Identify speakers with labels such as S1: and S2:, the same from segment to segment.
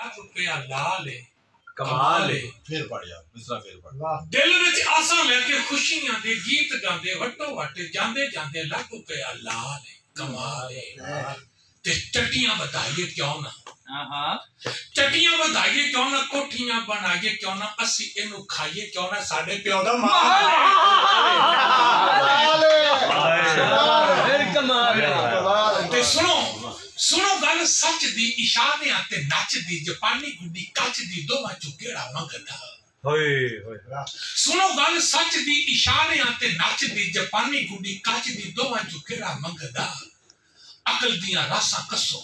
S1: ਲੱਖ ਰੁਪਇਆ ਲਾ ਲੈ
S2: ਕਮਾਲ ਏ
S3: ਫੇਰ ਪੜ ਜਾ ਮਿਸਰਾ ਫੇਰ ਪੜ
S1: ਦਿਲ ਵਿੱਚ ਆਸਾਂ ਲੈ ਕੇ ਖੁਸ਼ੀਆਂ ਦੇ ਗੀਤ ਗਾਉਂਦੇ ਵੱਟੋ ਵੱਟ ਜਾਂਦੇ ਜਾਂਦੇ ਲੱਖ ਰੁਪਇਆ ਲਾ ਲੈ ਕਮਾਲ ਏ ਤੇ ਟੱਟੀਆਂ ਵਧਾਈਏ ਕਿਉਂ ਨਾ
S2: ਹਾਂ ਹਾਂ
S1: ਟੱਟੀਆਂ ਵਧਾਈਏ ਕਿਉਂ ਨਾ ਕੋਠੀਆਂ ਬਣਾਈਏ ਕਿਉਂ ਨਾ ਅਸੀਂ ਇਹਨੂੰ ਖਾਈਏ ਕਿਉਂ ਨਾ ਸਾਡੇ ਪਿਓ ਦਾ ਮਾਲ
S2: ਫਿਰ ਕਮਾਲ
S1: ਤੇ ਸੁਣੋ ਸੁਣੋ ਗੱਲ ਸੱਚ ਦੀ ਇਸ਼ਾਰਿਆਂ ਤੇ ਨੱਚਦੀ ਜਾਪਾਨੀ ਗੁੱਡੀ ਕੱਚ ਦੀ ਦੋਵਾਂ ਚੋਂ ਕਿਹੜਾ ਮੰਗਦਾ
S2: ਹੋਏ ਹੋਏ
S1: ਸੁਣੋ ਗੱਲ ਸੱਚ ਦੀ ਇਸ਼ਾਰਿਆਂ ਤੇ ਨੱਚਦੀ ਜਾਪਾਨੀ ਗੁੱਡੀ ਕੱਚ ਦੀ ਦੋਵਾਂ ਚੋਂ ਕਿਹੜਾ ਮੰਗਦਾ ਅਕਲ ਦੀਆਂ ਰਾਸਾਂ ਕੱਸੋ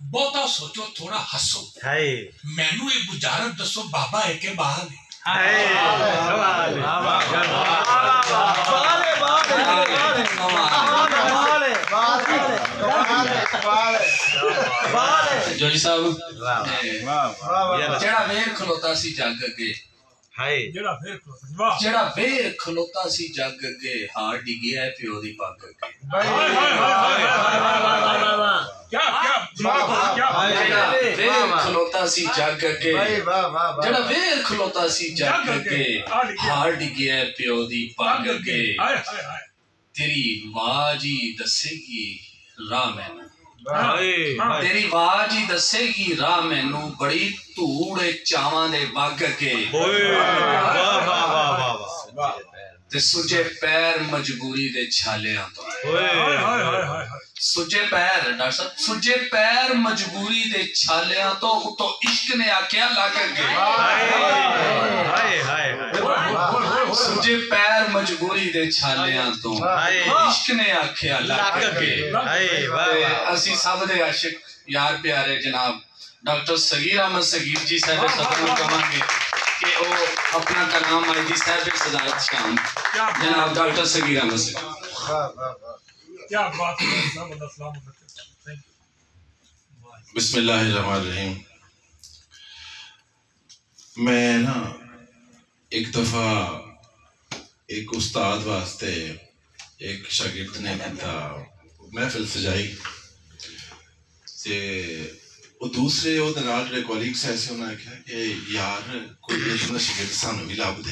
S1: ਬਹੁਤਾ ਸੋਚੋ ਥੋੜਾ ਹੱਸੋ
S2: ਹਾਏ
S1: ਮੈਨੂੰ ਇਹ ਬੁਝਾਰਤ ਦੱਸੋ ਬਾਬਾ ਹੈ ਕਿ ਬਾਹਰ ਹੈ
S2: ਹਾਏ ਕਮਾਲ ਵਾਹ ਵਾਹ ਵਾਲੇ ਵਾਲੇ ਵਾਲੇ ਵਾਲੇ
S4: ਜੋਜੀ ਸਾਹਿਬ
S2: ਵਾਹ
S4: ਜਿਹੜਾ ਵੇਰ ਖਲੋਤਾ ਸੀ ਜੱਗ ਅੱਗੇ
S2: ਹਾਏ
S1: ਜਿਹੜਾ ਫੇਰ ਵਾਹ
S4: ਜਿਹੜਾ ਵੇਰ ਖਲੋਤਾ ਸੀ ਜੱਗ ਅੱਗੇ ਹਾਰ ਡਿੱਗਿਆ ਹੈ ਪਿਓ ਦੀ ਪੱਗ ਅੱਗੇ
S1: ਹਾਏ ਹਾਏ ਹਾਏ ਹਾਏ
S2: ਵਾਹ
S1: ਕੀ ਕੀ
S4: ਜਿਹੜਾ
S2: ਵੇ,
S4: ਵੇਰ
S2: ਵਾਹ, ਵਾਹ।
S4: ਖਲੋਤਾ ਸੀ ਜੱਗ ਅੱਗੇ ਜਿਹੜਾ ਵੇਰ ਖਲੋਤਾ ਸੀ ਜੱਗ
S1: ਜੱਗ ਅੱਗੇ,
S4: ਅੱਗੇ
S1: ਹਾਰ ਡਿੱਗਿਆ।
S4: ਹਾਰ ਡਿੱਗਿਆ ਹੈ ਪਿਓ ਦੀ ਪੱਗ ਅੱਗੇ
S1: ਹਾਏ ਹਾਏ ਹਾਏ
S4: ਤੇਰੀ ਆਵਾਜ਼ ਹੀ ਦੱਸੇਗੀ ਰਾਹ ਮੈਨੂੰ
S2: ਹਾਏ
S4: ਤੇਰੀ ਆਵਾਜ਼ ਹੀ ਦੱਸੇਗੀ ਰਾਹ ਮੈਨੂੰ ਬੜੀ ਧੂੜ ਏ ਚਾਵਾਂ ਦੇ ਵੱਗ ਅੱਗੇ
S2: ਹੋਏ ਵਾਹ ਵਾਹ ਵਾਹ ਵਾਹ
S4: ਤੇ ਸੁਜੇ ਪੈਰ ਮਜਬੂਰੀ ਦੇ ਛਾਲਿਆਂ ਤੋਂ
S2: ਹੋਏ
S1: ਹਾਏ ਹਾਏ ਹਾਏ ਹਾਏ
S4: ਸੁਜੇ ਪੈਰ ਡਾਕਟਰ ਸਾਹਿਬ ਸੁਜੇ ਪੈਰ ਮਜਬੂਰੀ ਦੇ ਛਾਲਿਆਂ ਤੋਂ ਉਤੋਂ ਇਸ਼ਕ ਨੇ ਆਖਿਆ ਲੱਗ ਅੱਗੇ
S2: ਹਾਏ ਹਾਏ ਹਾਏ
S4: ਸੁਜੇ ਪੈਰ ਮਜਬੂਰੀ ਦੇ ਛਾਲਿਆਂ ਤੋਂ
S2: ਹਾਏ
S4: ਇਸ਼ਕ ਨੇ ਆਖਿਆ ਲੱਗ ਅੱਗੇ
S2: ਹਾਏ ਵਾਹ
S4: ਤੇ
S2: ਵਾਹ
S4: ਅਸੀਂ ਸਭ ਦੇ ਆਸ਼ਿਕ ਯਾਰ ਪਿਆਰੇ ਜਨਾਬ ਡਾਕਟਰ ਸਗੀਰ ਅਹਿਮਦ ਸਗੀਰ ਜੀ ਸਾਹਿਬ ਸਭ ਨੂੰ ਕਹਾਂਗੇ ਕਿ ਉਹ ਆਪਣਾ ਕਲਾਮ ਆਈ ਦੀ ਸਾਹਿਬ ਦੀ ਸਦਾਰਤ ਸ਼ਾਮ ਜਨਾਬ ਡਾਕਟਰ ਸਗੀਰ ਅਹਿਮਦ ਸਗੀਰ
S1: ਕੀ ਬਾਤ ਹੈ ਸਭ ਅੱਲਾਹ ਸਲਾਮ ਥੈਂਕ
S3: बिस्मिल्लाहिर्रहमानिर्रहीम मैं ना एक दफ़ा एक उस्ताद वास्ते एक शागिर्द ने किता महफिल सजाई ते ਉਹ ਦੂਸਰੇ ਉਹਦੇ ਨਾਲ ਜਿਹੜੇ ਕੋਲੀਗਸ ਐ ਸੀ ਉਹਨਾਂ ਨੇ ਕਿਹਾ ਕਿ ਯਾਰ ਕੋਈ ਇਤਨਾ ਸ਼ਾਗਿਰਦ ਸਾਨੂੰ ਵੀ ਲੱਭ ਦੇ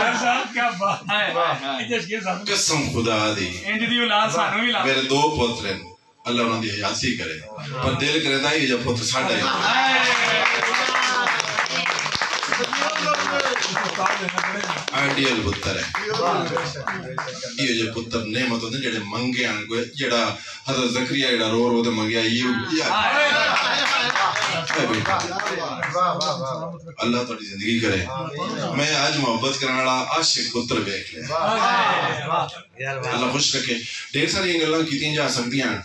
S1: ਯੂ ਸਾਹਿਬ ਕੀ ਬਾਤ ਹੈ ਇਹ ਜਿਸ ਸਾਨੂੰ
S3: ਕਸਮ ਖੁਦਾ ਦੀ
S1: ਇੰਜ ਦੀ ਔਲਾਦ ਸਾਨੂੰ ਵੀ ਲਾ
S3: ਮੇਰੇ ਦੋ ਪੁੱਤਰ ਹਨ ਅੱਲਾਹ ਉਹਨਾਂ ਦੀ ਹਯਾਤੀ ਕਰੇ ਪਰ ਦਿਲ ਕਰਦਾ ਹੀ ਜਦ ਪੁੱਤ ਸਾਡਾ ਹੀ आइडियल पुत्र है। ये जो पुत्र नेमत होते जेड़े मंगे आन को जेड़ा हज़रत जकरिया जेड़ा रो रो ते मंगया अल्लाह तोड़ी ज़िंदगी करे। मैं आज मोहब्बत करने वाला आशिक पुत्र देख
S2: अल्लाह खुश
S3: रखे। ढेर सारी की जा सकती हैं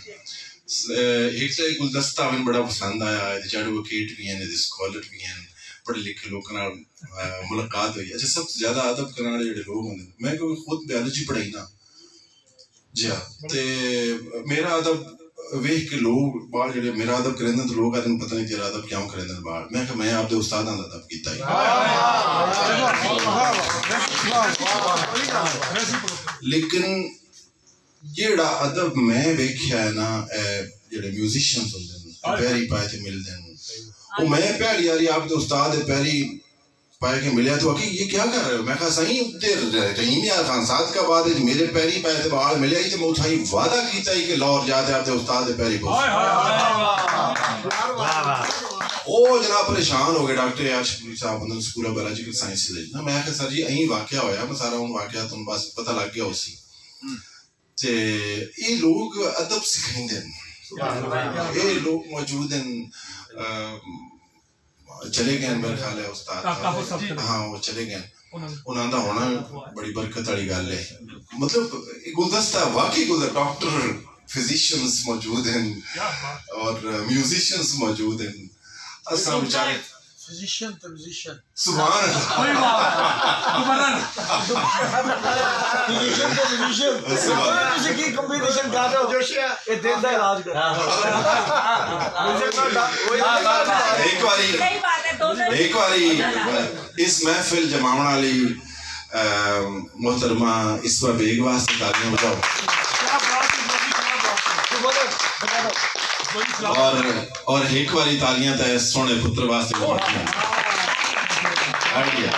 S3: एक तो गुलदस्ता मैं बड़ा पसंद आया एडवोकेट भी हैं स्कॉलर भी हैं ਇਹਦੇ ਚ ਐਡਵੋਕੇਟ ਵੀ ਹਨ ਇਹਦੇ ਸਕਾਲਰ ਵੀ ਹਨ ਪੜ੍ਹੇ ਲਿਖੇ ਲੋਕਾਂ ਨਾਲ ਅਹ, ਮੁਲਾਕਾਤ ਹੋਈ ਅੱਛਾ ਸਭ ਤੋਂ ਜ਼ਿਆਦਾ ਅਦਬ ਕਰਨ ਵਾਲੇ ਜਿਹੜੇ ਲੋਕ ਹੁੰਦੇ ਨੇ ਮੈਂ ਕਿਉਂਕਿ ਖੁਦ ਬਾਇਓਲੋਜੀ ਪੜ੍ਹਾਈ ਨਾ ਜੀ ਹਾਂ ਤੇ ਮੇਰਾ ਅਦਬ ਵੇਖ ਕੇ ਲੋਕ ਬਾਹਰ ਜਿਹੜੇ ਮੇਰਾ ਅਦਬ ਕਰਿੰਦੇ ਤੇ ਲੋਕ ਆਦਨ ਪਤਾ ਨਹੀਂ ਤੇਰਾ ਅਦਬ ਕਿਉਂ ਕਰਿੰਦੇ ਨੇ ਬਾਹਰ ਮੈਂ ਕਿ ਮੈਂ ਆਪਦੇ ਉਸਤਾਦਾਂ ਦਾ ਅਦਬ ਕੀਤਾ ਹੀ ਲੇਕਿਨ ਜਿਹੜਾ ਅਦਬ ਮੈਂ ਵੇਖਿਆ ਹੈ ਨਾ ਇਹ ਜਿਹੜੇ ਮਿਊਜ਼ੀਸ਼ੀਅਨਸ ਹੁੰਦੇ ਨੇ ਪੈਰੀ ਪਾਏ ਤੇ ਮਿਲਦੇ ਨੇ ਉਹ ਮੈਂ ਪਹਿਲੀ ਵਾਰੀ ਆਪ ਦੇ ਉਸਤਾਦ ਦੇ ਪੈਰੀ पाए के मिले तो कि ये क्या कर रहे हो मैं कहा सही देर रहीम यार खान साथ का बाद है मेरे पैरी पाए थे बाहर मिले ही तो मैं उठाई वादा कीता ही कि लाहौर जाते आते उस्ताद दे पैरी पहुंच
S2: ਵਾਹ ਵਾਹ
S3: ਉਹ ਜਨਾਬ ਪਰੇਸ਼ਾਨ ਹੋ ਗਏ ਡਾਕਟਰ ਆਸ਼ਪੁਰੀ ਸਾਹਿਬ ਉਹਨਾਂ ਸਕੂਲ ਆਫ ਬਾਇਓਲੋਜੀਕਲ ਸਾਇੰਸਿਸ ਦੇ ਨਾ ਮੈਂ ਕਿਹਾ ਸਰ ਜੀ ਅਹੀਂ ਵਾਕਿਆ ਹੋਇਆ ਮੈਂ ਸਾਰਾ ਉਹ ਵਾਕਿਆ ਤੁਹਾਨੂੰ ਬਸ ਪਤਾ ਲੱਗ ਗਿਆ ਉਸੀ ਤੇ ਇਹ ਲੋਕ ਅਦਬ ਸਿਖਾਉਂਦੇ ਨੇ ਇਹ ਲੋਕ ਮੌਜੂਦ ਹਨ ਅਮ, ਚਲੇ ਗਏ ਨੇ ਮੇਰੇ ਖਿਆਲ ਹੈ ਉਸਤਾਦ
S1: ਕਾਕਾ ਸਭ ਚਲੇ
S3: ਹਾਂ ਉਹ ਚਲੇ ਗਏ ਨੇ।
S1: ਉਹਨਾਂ ਨੂੰ
S3: ਉਹਨਾਂ ਦਾ ਹੋਣਾ ਬੜੀ ਬਰਕਤ ਵਾਲੀ ਗੱਲ ਹੈ ਮਤਲਬ ਇਹ ਗੁਲਦਸਤਾ ਵਾਕਈ ਗੁਲਦਸਤਾ ਡਾਕਟਰ ਫਿਜ਼ੀਸ਼ੀਅਨਸ ਮੌਜੂਦ ਹਨ
S1: ਕੀ ਬਾਤ
S3: और म्यूजिशियंस मौजूद हैं असा बेचारे
S5: फिजिशियन तो फिजिशियन
S3: सुभान
S1: कोई गवर्नर
S5: फिजिशियन तो फिजिशियन
S3: सुभान
S5: इसे की कंपटीशन कर रहे हो जोशिया ये दिल का इलाज कर मुझे
S3: एक बारी एक बारी इस महफिल जमावड़ा अली मोहतरमा इसवा बेग वास्ते तालियाँ बजाओ और और एक बारी तालियाँ तो सोने पुत्र वास्ते आइडिया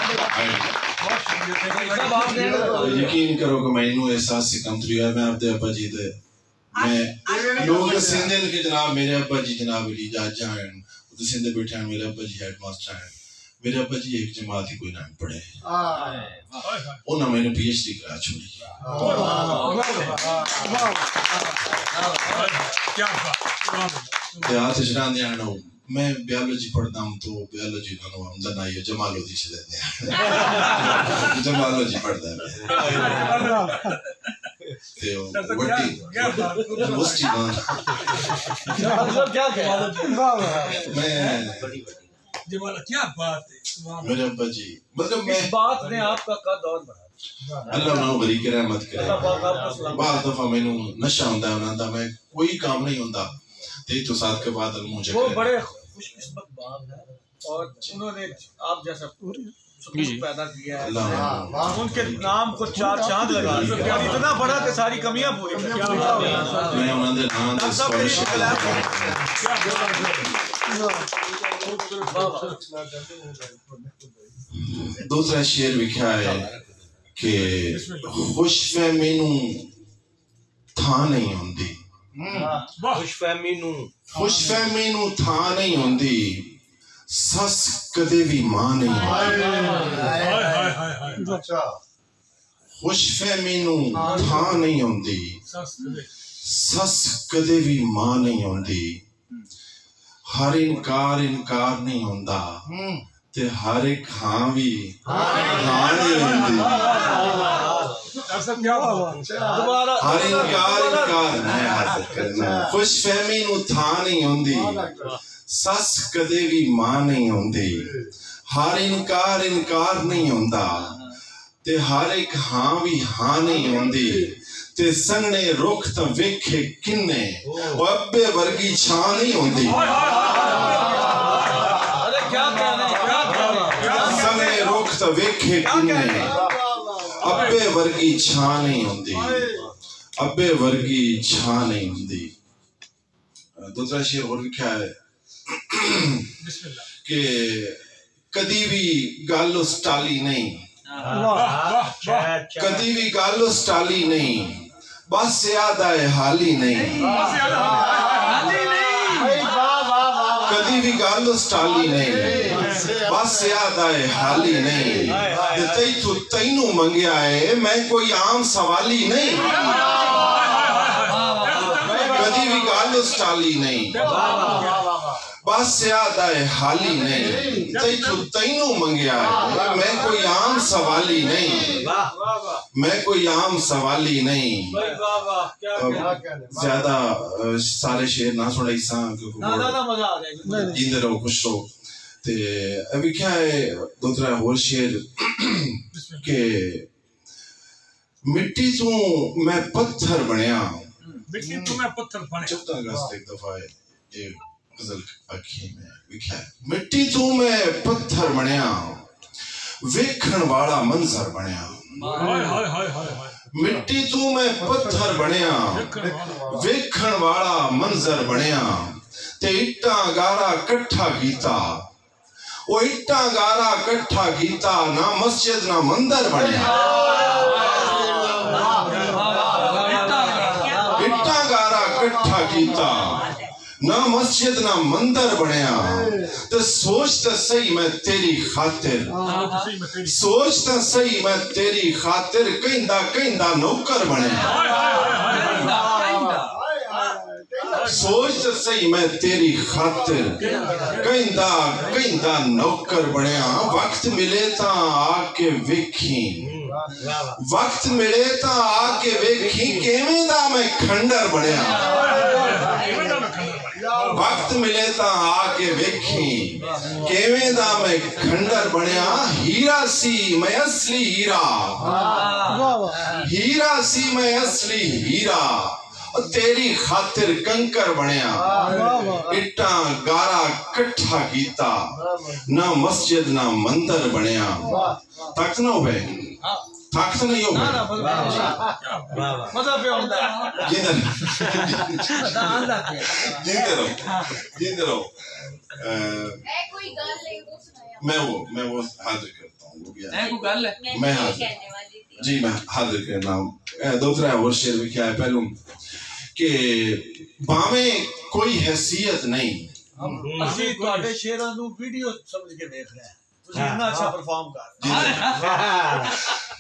S3: यकीन करो कि मैनू एहसास से कम थी मैं आपके अब्बा जी दे मैं लोग सिंधे के जनाब मेरे अब्बा जी जनाब अली जज हैं, उधर सिंधे बैठे हैं, मेरे अब्बा जी हेड मास्टर हैं। मेरे अब्बा जी एक जमात ही कोई ना पढ़े उन्होंने मैंने पीएचडी करा छोड़ी ते हाथ चढ़ा दिया ना मैं बायोलॉजी पढ़ता हूँ तो बायोलॉजी का नाम अंदर ना ये जमालोजी से देते हैं जमालोजी पढ़ता है ते में
S5: मतलब क्या
S1: क्या बात है
S3: मेरे अब्बा जी मतलब मैं
S5: इस बात ने आपका कद और बढ़ा
S3: अल्लाह ना बरी रहमत करे।
S5: आपको सलामत
S3: बात दफ़ा मैनू नशा होंदा है उन्हां मैं कोई काम नहीं होंदा। ते तो साथ के बाद मुझे
S5: वो बड़े खुशकिस्मत बाप है और उन्होंने आप जैसा पैदा किया है। उनके नाम को चार चाँद लगा इतना बड़ा कि सारी कमियाँ पूरी
S3: दूसरा शेर लिखा है कि
S2: खुश
S3: फहमी था नहीं होंगी खुश फहमी था नहीं होंगी सस कदे भी माँ नहीं खुश फहमी था नहीं होंगी सस कदे भी माँ नहीं होंगी हर इनकार इनकार नहीं होता हर एक हाँ भी हाँ
S5: नहीं
S3: हर इनकार इनकार नहीं माँ नहीं होती हर इनकार इनकार नहीं होता हर एक हाँ भी हाँ नहीं होती ਤੇ ਸੰਗਣੇ ਰੁੱਖ ਤਾਂ ਵੇਖੇ ਕਿੰਨੇ ਉਹ ਅੱਬੇ ਵਰਗੀ ਛਾਂ ਨਹੀਂ ਹੁੰਦੀ
S5: अरे क्या कहने क्या कहने
S3: ਸੰਗਣੇ ਰੁੱਖ ਤਾਂ ਵੇਖੇ ਕਿੰਨੇ ਅੱਬੇ ਵਰਗੀ ਛਾਂ ਨਹੀਂ ਹੁੰਦੀ ਅੱਬੇ ਵਰਗੀ ਛਾਂ ਨਹੀਂ ਹੁੰਦੀ ਅਹ ਦੂਸਰਾ ਸ਼ੇਰ ਹੋਰ ਲਿਖਿਆ ਹੈ ਕਿ ਕਦੀ ਵੀ ਗੱਲ ਉਸ ਟਾਲੀ ਨਹੀਂ ਕਦੀ ਵੀ ਗੱਲ ਉਸ ਟਾਲੀ बस याद आए हाल ही नहीं कभी भी गल नहीं बस हाल ही नहीं तई तू मंगया है मैं कोई आम नहीं कभी भी गल स्टाली नहीं पास से हाली नहीं। तैथु तैनु मंगिया है। मैं कोई आम सवाली नहीं।
S5: मैं कोई आम
S3: सवाली
S5: नहीं।
S3: ज़्यादा सारे शेर ना सुनाई सा जिंद रहो खुश रहो। ते अभी क्या है दो त्रै होर शेर के मिट्टी तू मैं पत्थर बनया हम्म,
S1: मिट्टी तू मैं पत्थर बनया
S3: चौथा अगस्त एक दफ़ा है एक। मिट्टी तू मैं पत्थर बनया वेखण वाला मंजर बनया मिट्टी तू मैं पत्थर बनया वेखण वाला मंजर बनया ते इट्टा गारा कट्ठा कीता ओ इट्टा गारा कट्ठा कीता ना मस्जिद ना मंदिर बनया इट्टा गारा कट्ठा कीता ना मस्जिद ना मंदिर बनया तो सोच तो
S1: सही मैं तेरी
S3: खातिर सोच तो सही मैं तेरी खातिर कहता कहता नौकर बनया सोच तो सही मैं तेरी खातिर कहता कहता नौकर बनया वक्त मिले तो आके वेखी वक्त मिले तो आके वेखी केवें दा मैं खंडर बनया ਵਕਤ ਮਿਲੇ ਤਾਂ ਆ ਕੇ ਵੇਖੀ ਕਿਵੇਂ ਦਾ ਮੈਂ ਖੰਡਰ ਬਣਿਆ ਹੀਰਾ ਸੀ ਮੈਂ ਅਸਲੀ ਹੀਰਾ ਹੀਰਾ ਸੀ ਮੈਂ ਅਸਲੀ ਹੀਰਾ ਉਹ ਤੇਰੀ ਖਾਤਰ ਕੰਕਰ ਬਣਿਆ ਇੱਟਾਂ ਗਾਰਾ ਇਕੱਠਾ ਕੀਤਾ ਨਾ ਮਸਜਿਦ ਨਾ ਮੰਦਰ ਬਣਿਆ ਤੱਕ ਨਾ ਹੋਵੇ थक तो नहीं हो
S5: ना ना
S3: गए
S5: बस मजा पे होता है
S3: जिंदर
S5: ना आंदा पे
S3: जिंदे रहो जिंदे रहो अ,
S6: ए कोई गल है वो सुनाया
S3: मैं वो मैं वो हाजिर करता हूँ वो भी
S4: है कोई गल है
S6: मैं
S3: मैं
S6: यही
S3: हाजिर।
S6: कहने वाली थी
S3: जी मैं हाजिर करना हूँ दो त्रै और शेर भी क्या है पहलू कि भावें कोई हैसियत नहीं
S5: ਅਸੀਂ ਤੁਹਾਡੇ ਸ਼ੇਰਾਂ ਨੂੰ ਵੀਡੀਓ ਸਮਝ ਕੇ ਦੇਖ ਰਹੇ ਹਾਂ ਤੁਸੀਂ ਇੰਨਾ ਅੱਛਾ ਪਰਫਾਰਮ ਕਰ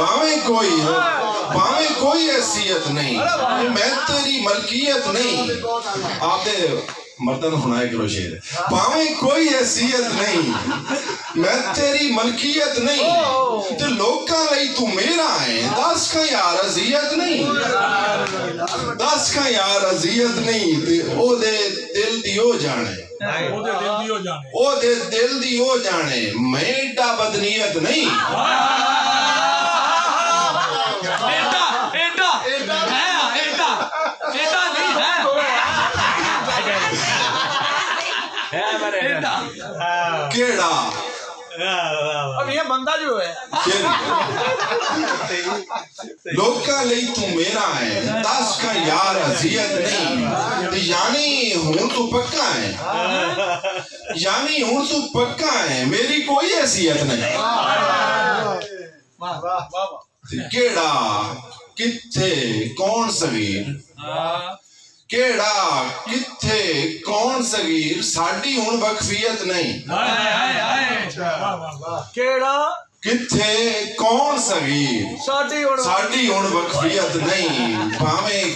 S3: ਭਾਵੇਂ ਕੋਈ ਹੈ ਭਾਵੇਂ ਕੋਈ ਹੈਸੀਅਤ ਨਹੀਂ ਮੈਂ ਤੇਰੀ ਮਲਕੀਅਤ ਨਹੀਂ ਆਪਦੇ ਮਰਦਾਂ ਨੂੰ ਸੁਣਾਇਆ ਕਰੋ ਸ਼ੇਰ ਭਾਵੇਂ ਕੋਈ ਹੈਸੀਅਤ ਨਹੀਂ ਮੈਂ ਤੇਰੀ ਮਲਕੀਅਤ ਨਹੀਂ ਤੇ ਲੋਕਾਂ ਲਈ ਤੂੰ ਮੇਰਾ ਹੈ ਦੱਸ ਕਾ ਯਾਰ ਅਜ਼ੀਅਤ ਨਹੀਂ ਦੱਸ ਕਾ ਯਾਰ ਅਜ਼ੀਅਤ ਨਹੀਂ ਤੇ ਉਹਦੇ ਦਿਲ ਦੀ ਉਹ ਜਾਣੇ
S1: ਉਹਦੇ ਦਿਲ ਦੀ ਹੋ ਜਾਣੇ
S3: ਉਹਦੇ ਦਿਲ ਦੀ ਉਹ ਜਾਣੇ ਮੈਂ ਏਡਾ ਬਦਨੀਅਤ ਨਹੀਂ
S4: यानी हूँ? तो पक्का है?
S3: मेरी कोई हैसियत नहीं।
S5: वाह वाह वाह।
S3: ਕਿਹੜਾ ਕਿੱਥੇ ਕੌਣ ਸਗੀਰ? ਕਿਹੜਾ ਕਿੱਥੇ ਕੌਣ ਸਗੀਰ? ਸਾਡੀ ਹੁਣ ਵਕਫੀਅਤ ਨਹੀਂ।
S1: ਹਾਏ
S5: ਕਿਹੜਾ?
S3: ਕਿੱਥੇ ਕੌਣ ਸਗੀਰ?
S5: ਸਾਡੀ ਹੁਣ
S3: ਸਾਡੀ ਹੁਣ ਵਕਫੀਅਤ ਨਹੀਂ। ਭਾਵੇਂ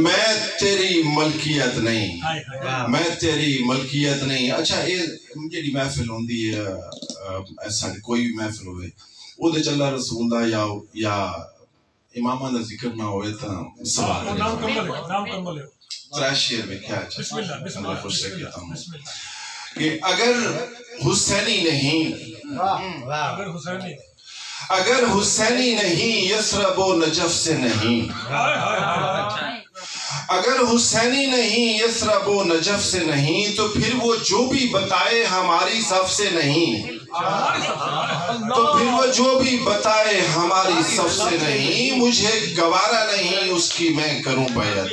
S3: ਮੈਂ ਤੇਰੀ ਮਲਕੀਅਤ ਨਹੀਂ। ਮੈਂ ਤੇਰੀ ਮਲਕੀਅਤ ਨਹੀਂ। ਅੱਛਾ ਇਹ ਜਿਹੜੀ ਮਹਿਫਿਲ ਹੁੰਦੀ ਹੈ ਸਾਡੀ ਕੋਈ ਵੀ ਮਹਿਫਿਲ ਹੋਵੇ। ਉਹਦੇ ਚ ਅੱਲਾਹ ਰਸੂਲ ਦਾ ਜਾਂ ਜਾਂ ਇਮਾਮਾਂ ਦਾ ਜ਼ਿਕਰ ਨਾ ਹੋਵੇ ਤਾਂ
S1: वो
S3: ਸਵਾਲ
S1: नाम
S3: ਨਹੀਂ
S1: कम्बल है नाम कम्बल है
S3: ਤਰਾ ਸ਼ੇਰ ਵੇਖਿਆ ਅੱਛਾ
S1: बिस्मिल्लाह
S3: अल्लाह
S1: बिस्मिल्लाह
S3: खुश रखे
S1: बिस्मिल्लाह
S3: हम
S1: बिस्मिल्लाह
S3: कि अगर हुसैनी नहीं
S1: अगर हुसैनी
S3: अगर हुसैनी नहीं यसरबो नजफ से नहीं
S1: हाय हाय हाय
S3: अगर हुसैनी नहीं यसरबो नजफ से नहीं तो फिर वो जो भी बताए हमारी सफ से नहीं। तो फिर वो जो भी बताए हमारी सफ से नहीं। मुझे गवारा नहीं उसकी मैं करूँ बैत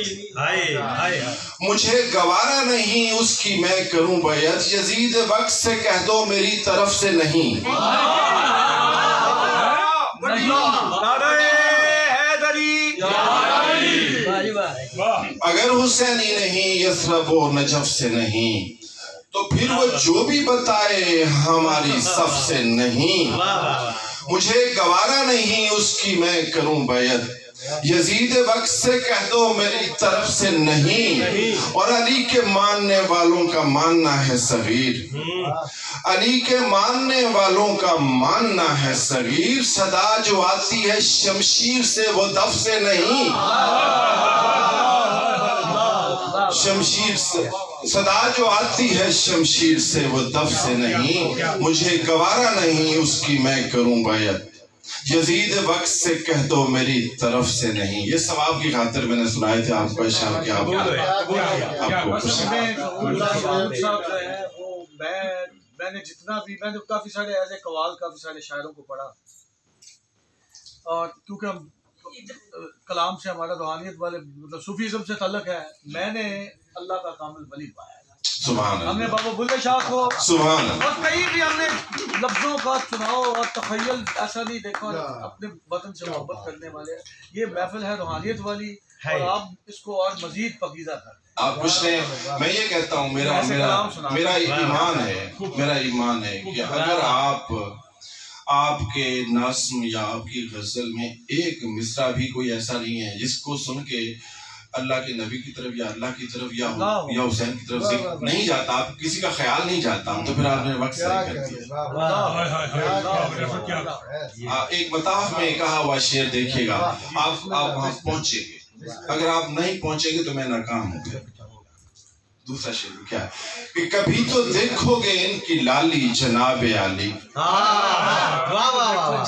S3: मुझे गवारा नहीं उसकी मैं करूँ बैत यजीद वक्त से कह दो मेरी तरफ़ से नहीं।
S5: नारे हैदरी।
S3: अगर हुसैनी नहीं यसरब और नजफ से नहीं तो फिर वो जो भी बताए हमारी सबसे नहीं। मुझे गवारा नहीं उसकी मैं करूँ बैत यजीद वक्त से कह दो मेरी तरफ़ से नहीं। और अली के मानने वालों का मानना है सगीर। अली के मानने वालों का मानना है सगीर। सदा जो आती है शमशीर से वो दफ से नहीं। शमशीर से। सदा जो आती है शमशीर से वो दफ से नहीं। मुझे गवारा नहीं उसकी मैं करूँ बैत। यजीद वक्त से कह दो मेरी तरफ़ से नहीं। ये सवाब की खातिर मैंने सुनाए थे आपको इशारा कि आप आपको
S5: मैंने जितना भी मैंने काफ़ी सारे ऐसे कवाल काफ़ी सारे शायरों को पढ़ा। और क्योंकि हम कलाम से हमारा रूहानियत वाले मतलब सूफीज़म से तल्लक है मैंने अल्लाह का कामिल वली पाया।
S3: सुभान
S5: हमने बाबा बुल्ले शाह को
S3: सुभान
S5: और कहीं भी हमने लफ्जों का चुनाव और तखयल ऐसा नहीं देखा अपने वतन से मोहब्बत करने वाले। ये महफिल है रूहानियत वाली और आप इसको और मजीद पकीजा कर
S3: आप कुछ नहीं मैं ये कहता हूँ मेरा मेरा मेरा ईमान है मेरा ईमान है कि अगर आप आपके नस्म या आपकी गज़ल में एक मिसरा भी कोई ऐसा नहीं है जिसको सुन के अल्लाह के नबी की तरफ़ या अल्लाह की तरफ़ या या हुसैन की तरफ़ से। नहीं जाता आप किसी का ख्याल नहीं जाता तो फिर आपने वक्त सही कर दिया।
S5: हैं?
S3: एक बताफ में कहा हुआ शेर देखिएगा। आप आप वहाँ पहुँचेंगे। अगर आप नहीं पहुँचेंगे तो मैं नाकाम हूँ। दूसरा शेर क्या? है कि कभी तो देखोगे इनकी लाली जनाब आली।
S5: हाँ,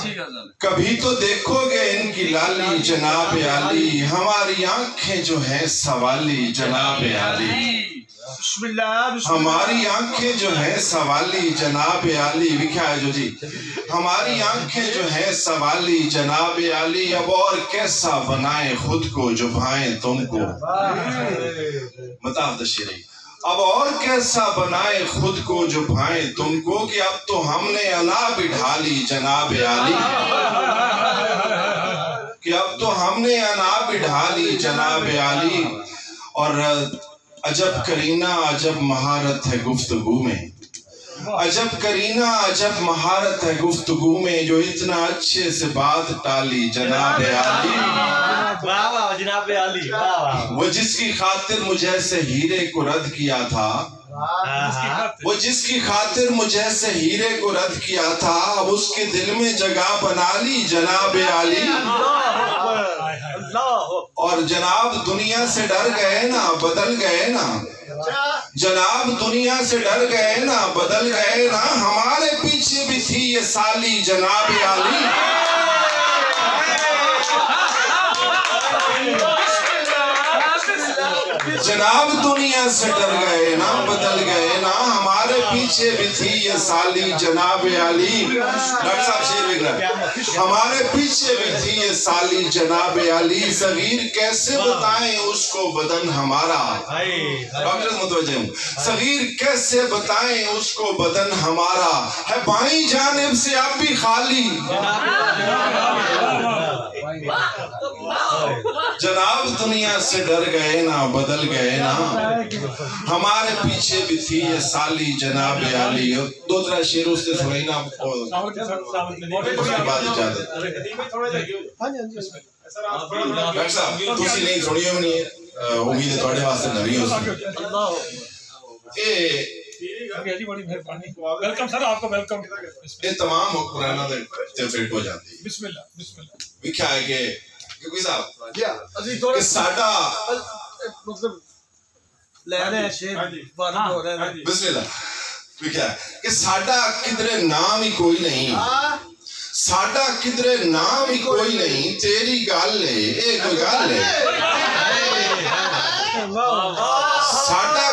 S4: है सर।
S3: कभी तो देखोगे इनकी लाली जनाब आली। हमारी आँखें जो है सवाली जनाब आली। हमारी आँखें जो है सवाली जनाब आली। लिखा है जो जी? हमारी आँखें जो है सवाली जनाब आली। अब और कैसा बनाए खुद को जो भाए तुमको। बताओ दशहरी अब और कैसा बनाए खुद को जो भाए तुमको कि अब तो हमने अला बिठा ली जनाब आली। कि अब तो हमने अना बिठा ली जनाब आली। और अजब करीना, अजब महारत है गुफ्तगु में। अजब करीना अजब महारत है गुफ्तगु में जो इतना अच्छे से बात टाली जनाब आली।
S2: जनाब आली
S3: वो जिसकी खातिर मुझे से हीरे को रद्द किया था
S2: हाँ, हाँ।
S3: वो जिसकी खातिर मुझे से हीरे को रद्द किया था अब उसके दिल में जगह बना ली जनाब आली। और जनाब दुनिया से डर गए ना बदल गए ना। जनाब दुनिया से डर गए ना बदल गए ना। हमारे पीछे भी थी ये साली जनाब आली। जनाब दुनिया से डर गए ना बदल गए ना हमारे पीछे भी थी ये साली जनाब आली डॉक्टर साहब शेर हमारे पीछे भी थी ये साली जनाब आली सगीर कैसे बताएँ उसको बदन हमारा। डॉक्टर मुतवजे सगीर कैसे बताएँ उसको बदन हमारा? है बाई जानिब से आप भी खाली। जनाब दुनिया से डर गए ना बदल गए ना हमारे पीछे भी थी ये साली जनाब आली और दो तरह शेर उसने सुनाई ना आपको उसके बाद इजाजत डॉक्टर साहब ਤੁਸੀਂ ਨਹੀਂ ਸੁਣੀ ਹੋਣੀ ਹੈ ਅਹ ਉਮੀਦ ਹੈ ਤੁਹਾਡੇ ਵਾਸਤੇ ਨਵੀਂ ਹੋ ਸਕਦੀ ਇਹ
S1: बड़ी मेहरबानी वेलकम सर आपको वेलकम
S3: ਇਹ तमाम ਹੁਕਮਰਾਨਾਂ ਦੇ ਤੇ ਫਿੱਟ ਹੋ ਜਾਂਦੀ ਹੈ
S1: बिस्मिल्लाह बिस्मिल्लाह
S3: ਵਿਖਿਆ ਹੈ ਕਿ ਕਿ ਕੋਈ ਸਾਹਿਬ
S5: या ਅਸੀਂ थोड़ा
S3: ਕਿ ਸਾਡਾ
S5: मतलब ले रहे हैं शेर बात हो रहे हैं
S3: ਬਿਸਮਿਲ੍ਲਾ ਵਿਖਿਆ ਹੈ ਕਿ ਸਾਡਾ ਕਿਧਰੇ ਨਾਮ ਹੀ ਕੋਈ ਨਹੀਂ ਸਾਡਾ ਕਿਧਰੇ ਨਾਮ ਹੀ ਕੋਈ ਨਹੀਂ ਤੇਰੀ ਗੱਲ ਏ ਇਹ ਕੋਈ ਗੱਲ ਏ ਸਾਡਾ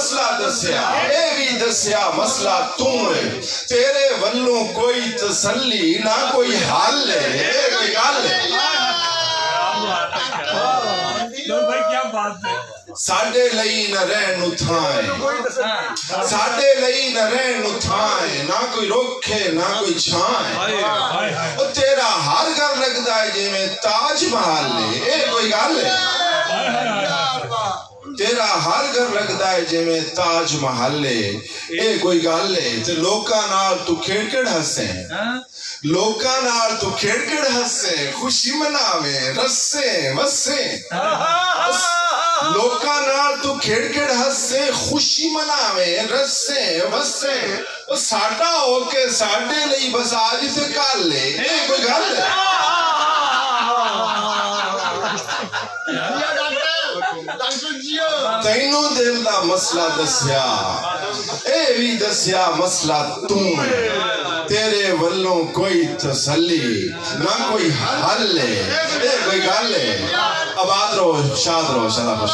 S3: मसला दसिया। भी
S1: दसिया मसला तू है
S3: तेरे
S1: वालों कोई
S3: तसली ना कोई हल है? तेरा हर घर लगता है जिम्मे ताजमहल कोई गल ਤੇਰਾ ਹਰ ਘਰ ਲੱਗਦਾ ਹੈ ਜਿਵੇਂ ਤਾਜ ਮਹਿਲ ਏ ਇਹ ਕੋਈ ਗੱਲ ਏ ਤੇ ਲੋਕਾਂ ਨਾਲ ਤੂੰ ਖੇਡ ਖੇਡ ਹੱਸੇ ਲੋਕਾਂ ਨਾਲ ਤੂੰ ਖੇਡ ਖੇਡ ਹੱਸੇ ਖੁਸ਼ੀ ਮਨਾਵੇ ਰੱਸੇ ਵਸੇ ਲੋਕਾਂ ਨਾਲ ਤੂੰ ਖੇਡ ਖੇਡ ਹੱਸੇ ਖੁਸ਼ੀ ਮਨਾਵੇ ਰੱਸੇ ਵਸੇ ਉਹ ਸਾਡਾ ਹੋ ਕੇ ਸਾਡੇ ਲਈ ਬਸ ਅੱਜ ਤੇ ਕੱਲ ਏ ਇਹ ਕੋਈ ਗੱਲ ਏ ਤੈਨੂੰ ਦਿਲ ਦਾ ਮਸਲਾ ਦੱਸਿਆ ਇਹ ਵੀ ਦੱਸਿਆ ਮਸਲਾ ਤੂੰ ਏ। ਤੇਰੇ ਵੱਲੋਂ ਕੋਈ ਤਸੱਲੀ ਨਾ ਕੋਈ ਹੱਲ ਏ ਇਹ ਕੋਈ ਗੱਲ ਏ ਆਬਾਦ ਰਹੋ ਸ਼ਾਦ ਰਹੋ ਸਦਾ ਖੁਸ਼